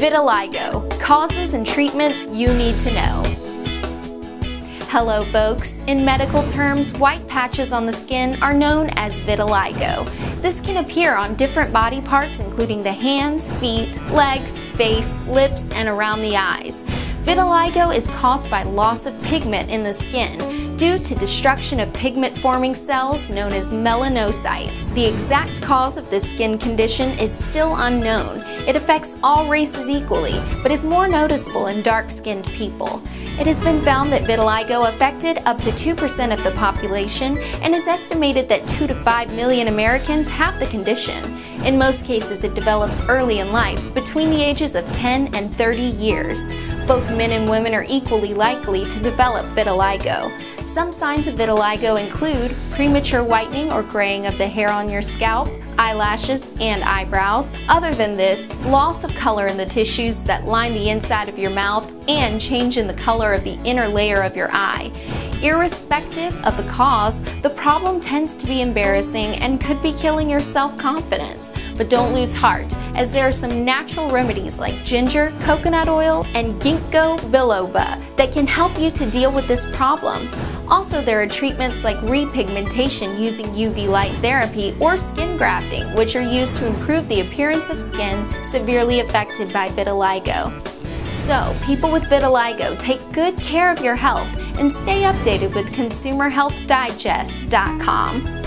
Vitiligo, causes and treatments you need to know. Hello folks, in medical terms, white patches on the skin are known as vitiligo. This can appear on different body parts including the hands, feet, legs, face, lips, and around the eyes. Vitiligo is caused by loss of pigment in the skin due to destruction of pigment-forming cells known as melanocytes. The exact cause of this skin condition is still unknown. It affects all races equally, but is more noticeable in dark-skinned people. It has been found that vitiligo affected up to 2% of the population and is estimated that 2 to 5 million Americans have the condition. In most cases, it develops early in life, between the ages of 10 and 30 years. Both men and women are equally likely to develop vitiligo. Some signs of vitiligo include premature whitening or graying of the hair on your scalp, eyelashes, and eyebrows. Other than this, loss of color in the tissues that line the inside of your mouth and change in the color of the inner layer of your eye. Irrespective of the cause, the problem tends to be embarrassing and could be killing your self-confidence. But don't lose heart, as there are some natural remedies like ginger, coconut oil, and ginkgo biloba that can help you to deal with this problem. Also, there are treatments like repigmentation using UV light therapy or skin grafting, which are used to improve the appearance of skin severely affected by vitiligo. So, people with vitiligo, take good care of your health and stay updated with ConsumerHealthDigest.com.